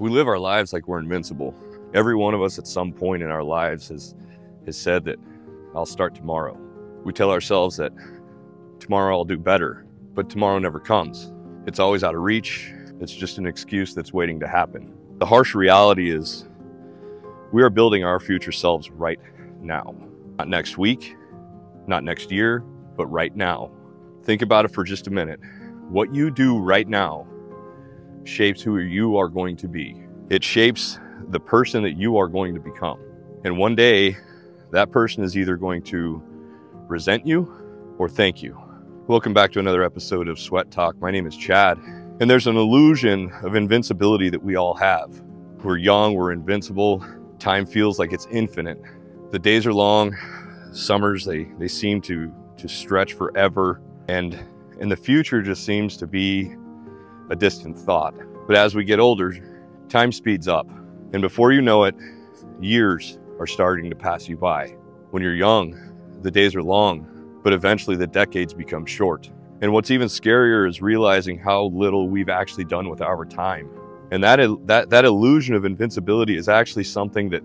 We live our lives like we're invincible. Every one of us at some point in our lives has, has said that I'll start tomorrow. We tell ourselves that tomorrow I'll do better, but tomorrow never comes. It's always out of reach. It's just an excuse that's waiting to happen. The harsh reality is we are building our future selves right now. Not next week, not next year, but right now. Think about it for just a minute. What you do right now shapes who you are going to be. It shapes the person that you are going to become. And one day, that person is either going to resent you or thank you. Welcome back to another episode of Sweat Talk. My name is Chad, and there's an illusion of invincibility that we all have. We're young, we're invincible, time feels like it's infinite. The days are long, summers they they seem to to stretch forever, and and the future just seems to be a distant thought. But as we get older, time speeds up. And before you know it, years are starting to pass you by. When you're young, the days are long, but eventually the decades become short. And what's even scarier is realizing how little we've actually done with our time. And that, that, that illusion of invincibility is actually something that,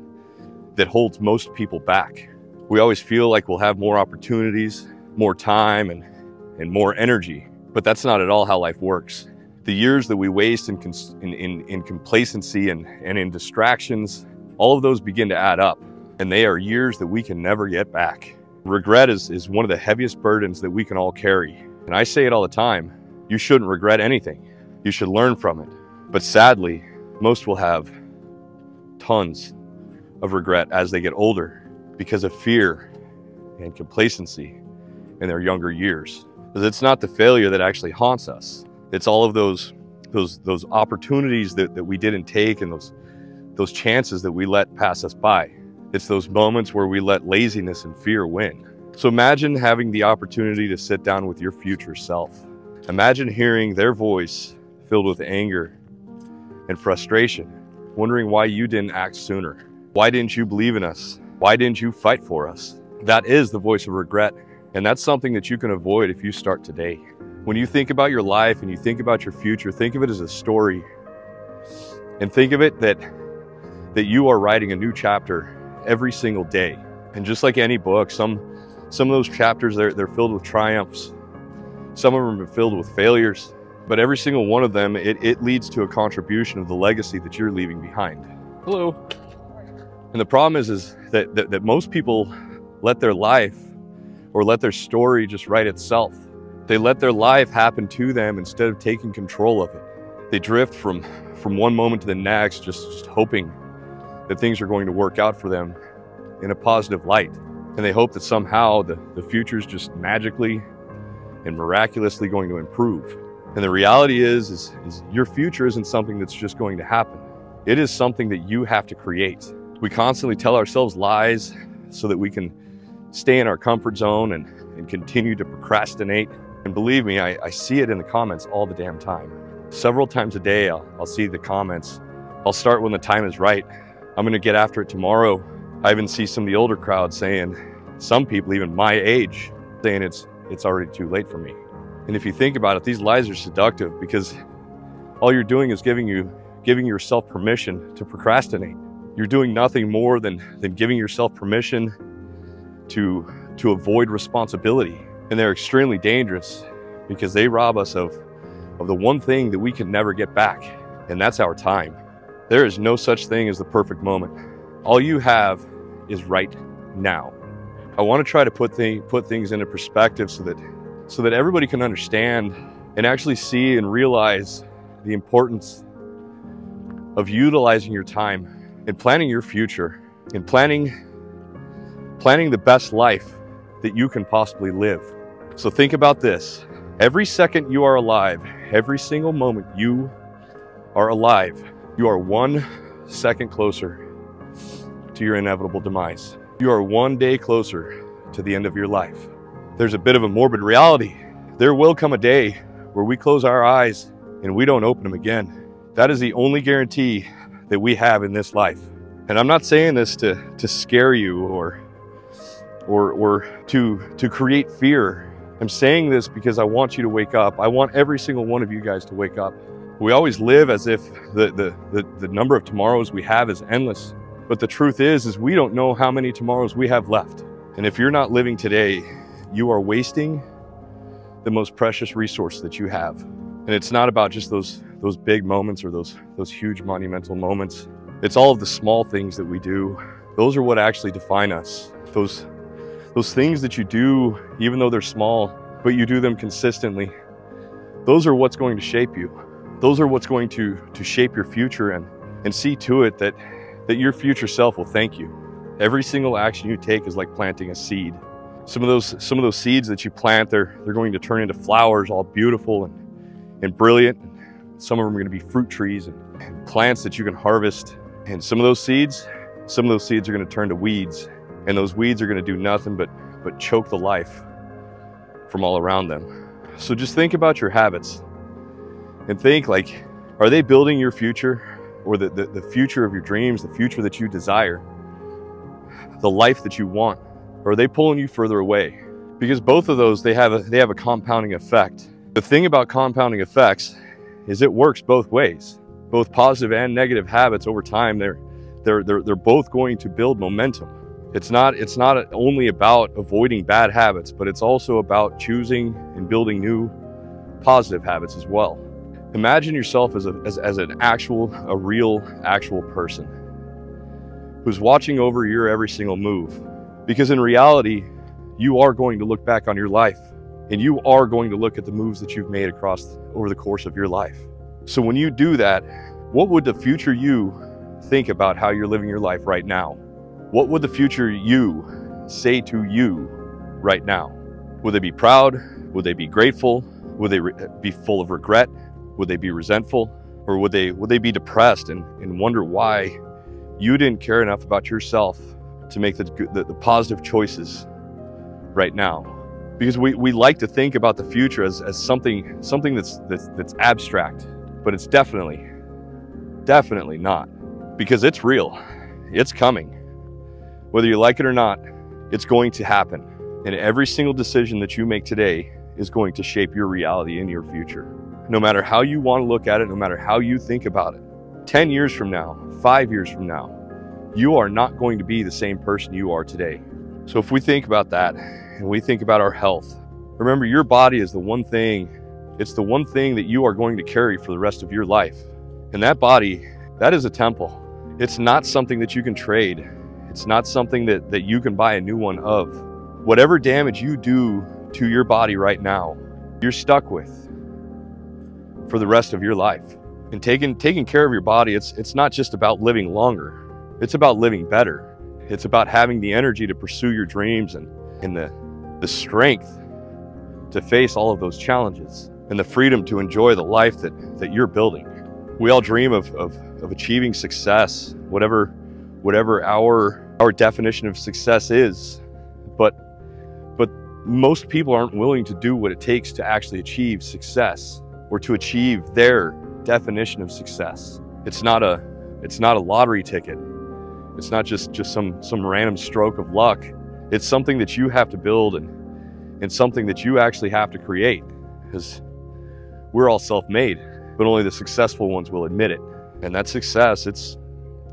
that holds most people back. We always feel like we'll have more opportunities, more time, and, and more energy. But that's not at all how life works the years that we waste in, in, in, in complacency and, and in distractions, all of those begin to add up. And they are years that we can never get back. Regret is, is one of the heaviest burdens that we can all carry. And I say it all the time you shouldn't regret anything, you should learn from it. But sadly, most will have tons of regret as they get older because of fear and complacency in their younger years. Because it's not the failure that actually haunts us, it's all of those those those opportunities that, that we didn't take and those those chances that we let pass us by. It's those moments where we let laziness and fear win. So imagine having the opportunity to sit down with your future self. Imagine hearing their voice filled with anger and frustration, wondering why you didn't act sooner. Why didn't you believe in us? Why didn't you fight for us? That is the voice of regret. And that's something that you can avoid if you start today. When you think about your life and you think about your future, think of it as a story. And think of it that that you are writing a new chapter every single day. And just like any book, some some of those chapters they're, they're filled with triumphs. Some of them are filled with failures. But every single one of them, it, it leads to a contribution of the legacy that you're leaving behind. Hello. And the problem is, is that, that, that most people let their life or let their story just write itself. They let their life happen to them instead of taking control of it. They drift from, from one moment to the next, just, just hoping that things are going to work out for them in a positive light. And they hope that somehow the, the future is just magically and miraculously going to improve. And the reality is, is, is your future isn't something that's just going to happen. It is something that you have to create. We constantly tell ourselves lies so that we can stay in our comfort zone and, and continue to procrastinate and believe me, I, I see it in the comments all the damn time. Several times a day, I'll, I'll see the comments. I'll start when the time is right. I'm gonna get after it tomorrow. I even see some of the older crowd saying, some people even my age, saying it's it's already too late for me. And if you think about it, these lies are seductive because all you're doing is giving you giving yourself permission to procrastinate. You're doing nothing more than than giving yourself permission to to avoid responsibility. And they're extremely dangerous because they rob us of, of the one thing that we can never get back, and that's our time. There is no such thing as the perfect moment. All you have is right now. I want to try to put, thing, put things into perspective so that, so that everybody can understand and actually see and realize the importance of utilizing your time and planning your future and planning, planning the best life that you can possibly live. So think about this. Every second you are alive, every single moment you are alive, you are one second closer to your inevitable demise. You are one day closer to the end of your life. There's a bit of a morbid reality. There will come a day where we close our eyes and we don't open them again. That is the only guarantee that we have in this life. And I'm not saying this to, to scare you or, or, or to, to create fear I'm saying this because I want you to wake up. I want every single one of you guys to wake up. We always live as if the, the, the, the number of tomorrows we have is endless. But the truth is, is we don't know how many tomorrows we have left. And if you're not living today, you are wasting the most precious resource that you have. And it's not about just those those big moments or those those huge monumental moments. It's all of the small things that we do. Those are what actually define us. Those those things that you do even though they're small, but you do them consistently. Those are what's going to shape you. Those are what's going to to shape your future and and see to it that that your future self will thank you. Every single action you take is like planting a seed. Some of those some of those seeds that you plant, they're they're going to turn into flowers, all beautiful and and brilliant. Some of them are going to be fruit trees and, and plants that you can harvest. And some of those seeds, some of those seeds are going to turn to weeds, and those weeds are going to do nothing but but choke the life from all around them. So just think about your habits and think like, are they building your future or the, the, the future of your dreams, the future that you desire? the life that you want? Or are they pulling you further away? Because both of those, they have a, they have a compounding effect. The thing about compounding effects is it works both ways. Both positive and negative habits over time, they're, they're, they're, they're both going to build momentum. It's not, it's not only about avoiding bad habits, but it's also about choosing and building new positive habits as well. Imagine yourself as, a, as, as an actual, a real, actual person who's watching over your every single move. Because in reality, you are going to look back on your life and you are going to look at the moves that you've made across over the course of your life. So when you do that, what would the future you think about how you're living your life right now? What would the future you say to you right now? Would they be proud? Would they be grateful? Would they be full of regret? Would they be resentful? Or would they would they be depressed and, and wonder why you didn't care enough about yourself to make the, the, the, positive choices right now. Because we, we like to think about the future as, as something, something that's, that's, that's abstract, but it's definitely, definitely not. Because it's real, it's coming. Whether you like it or not, it's going to happen. And every single decision that you make today is going to shape your reality and your future. No matter how you want to look at it, no matter how you think about it. 10 years from now, five years from now, you are not going to be the same person you are today. So if we think about that and we think about our health, remember your body is the one thing, it's the one thing that you are going to carry for the rest of your life. And that body, that is a temple. It's not something that you can trade. It's not something that, that you can buy a new one of. Whatever damage you do to your body right now, you're stuck with for the rest of your life. And taking taking care of your body, it's it's not just about living longer. It's about living better. It's about having the energy to pursue your dreams and, and the the strength to face all of those challenges and the freedom to enjoy the life that, that you're building. We all dream of, of, of achieving success, whatever whatever our our definition of success is. But but most people aren't willing to do what it takes to actually achieve success or to achieve their definition of success. It's not a it's not a lottery ticket. It's not just just some some random stroke of luck. It's something that you have to build and and something that you actually have to create because we're all self-made, but only the successful ones will admit it. And that success, it's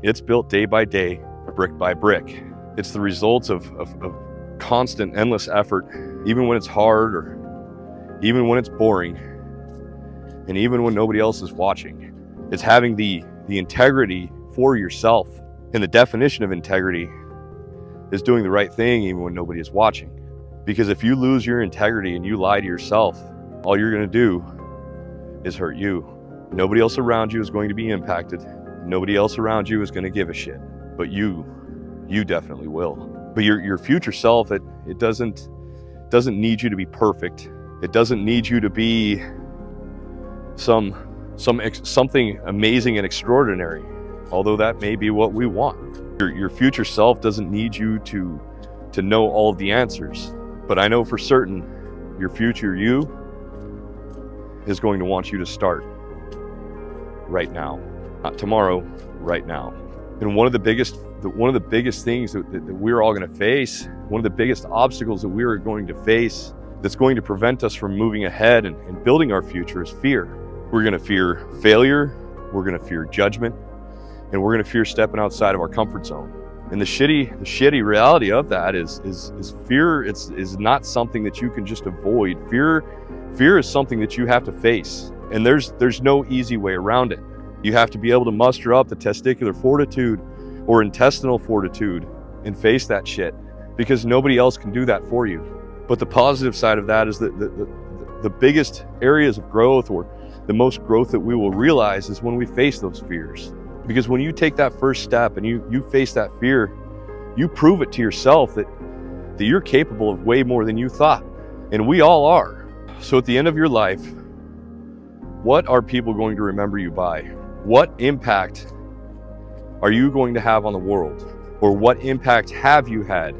it's built day by day, brick by brick. It's the results of, of, of constant, endless effort, even when it's hard or even when it's boring and even when nobody else is watching. It's having the, the integrity for yourself. And the definition of integrity is doing the right thing even when nobody is watching. Because if you lose your integrity and you lie to yourself, all you're going to do is hurt you. Nobody else around you is going to be impacted. Nobody else around you is going to give a shit. But you, you definitely will. But your, your future self, it, it doesn't, doesn't need you to be perfect. It doesn't need you to be some some something amazing and extraordinary although that may be what we want your, your future self doesn't need you to to know all the answers but i know for certain your future you is going to want you to start right now not tomorrow right now and one of the biggest one of the biggest things that, that we're all going to face one of the biggest obstacles that we're going to face that's going to prevent us from moving ahead and, and building our future is fear We're going to fear failure, we're going to fear judgment, and we're going to fear stepping outside of our comfort zone. And the shitty, the shitty reality of that is, is, is fear. It's is not something that you can just avoid. Fear, fear is something that you have to face, and there's there's no easy way around it. You have to be able to muster up the testicular fortitude or intestinal fortitude and face that shit, because nobody else can do that for you. But the positive side of that is that the, the, the biggest areas of growth or the most growth that we will realize is when we face those fears. Because when you take that first step and you, you face that fear, you prove it to yourself that, that you're capable of way more than you thought. And we all are. So at the end of your life, what are people going to remember you by? What impact are you going to have on the world? Or what impact have you had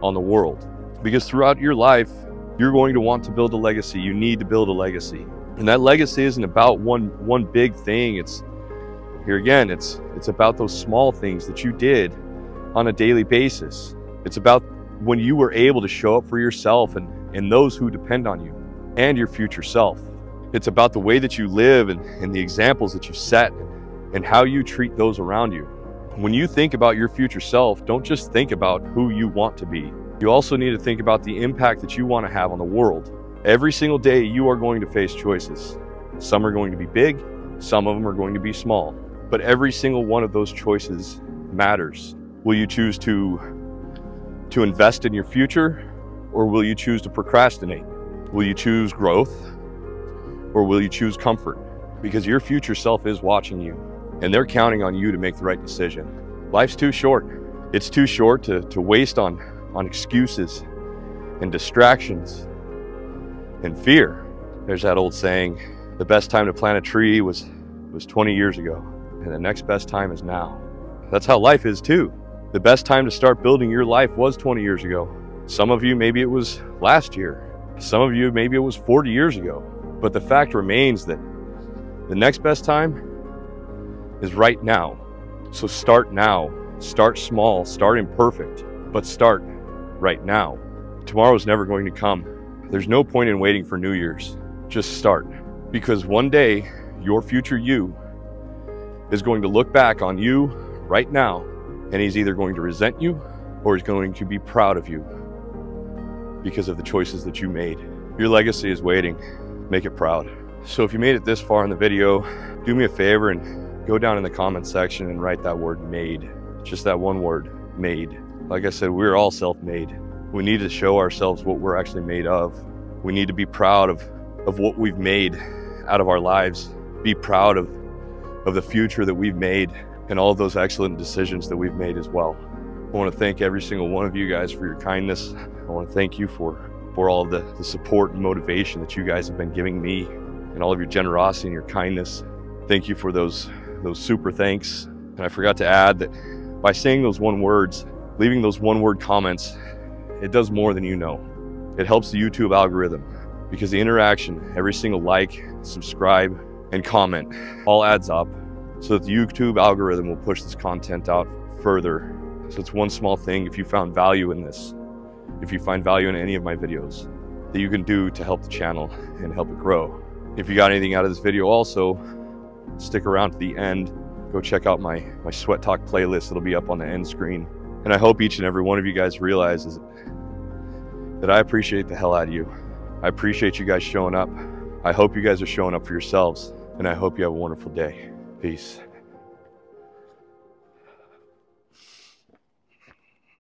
on the world? Because throughout your life, you're going to want to build a legacy. You need to build a legacy. And that legacy isn't about one one big thing. It's here again, it's it's about those small things that you did on a daily basis. It's about when you were able to show up for yourself and, and those who depend on you and your future self. It's about the way that you live and, and the examples that you set and how you treat those around you. When you think about your future self, don't just think about who you want to be. You also need to think about the impact that you want to have on the world. Every single day, you are going to face choices. Some are going to be big, some of them are going to be small. But every single one of those choices matters. Will you choose to, to invest in your future or will you choose to procrastinate? Will you choose growth or will you choose comfort? Because your future self is watching you and they're counting on you to make the right decision. Life's too short. It's too short to, to waste on, on excuses and distractions and fear. There's that old saying, the best time to plant a tree was, was 20 years ago and the next best time is now. That's how life is too. The best time to start building your life was 20 years ago. Some of you, maybe it was last year. Some of you, maybe it was 40 years ago. But the fact remains that the next best time is right now. So start now. Start small, start imperfect, but start right now. Tomorrow's never going to come. There's no point in waiting for New Year's. Just start. Because one day, your future you is going to look back on you right now and he's either going to resent you or he's going to be proud of you because of the choices that you made. Your legacy is waiting. Make it proud. So if you made it this far in the video, do me a favor and go down in the comment section and write that word made. Just that one word, made. Like I said, we're all self-made. We need to show ourselves what we're actually made of. We need to be proud of, of what we've made out of our lives. Be proud of of the future that we've made and all those excellent decisions that we've made as well. I want to thank every single one of you guys for your kindness. I want to thank you for, for all the, the support and motivation that you guys have been giving me and all of your generosity and your kindness. Thank you for those, those super thanks. And I forgot to add that by saying those one words, leaving those one word comments, it does more than you know. It helps the YouTube algorithm because the interaction, every single like, subscribe, and comment all adds up so that the YouTube algorithm will push this content out further. So it's one small thing if you found value in this, if you find value in any of my videos that you can do to help the channel and help it grow. If you got anything out of this video also, stick around to the end. Go check out my, my Sweat Talk playlist. It'll be up on the end screen. And I hope each and every one of you guys realizes that I appreciate the hell out of you. I appreciate you guys showing up. I hope you guys are showing up for yourselves and I hope you have a wonderful day. Peace.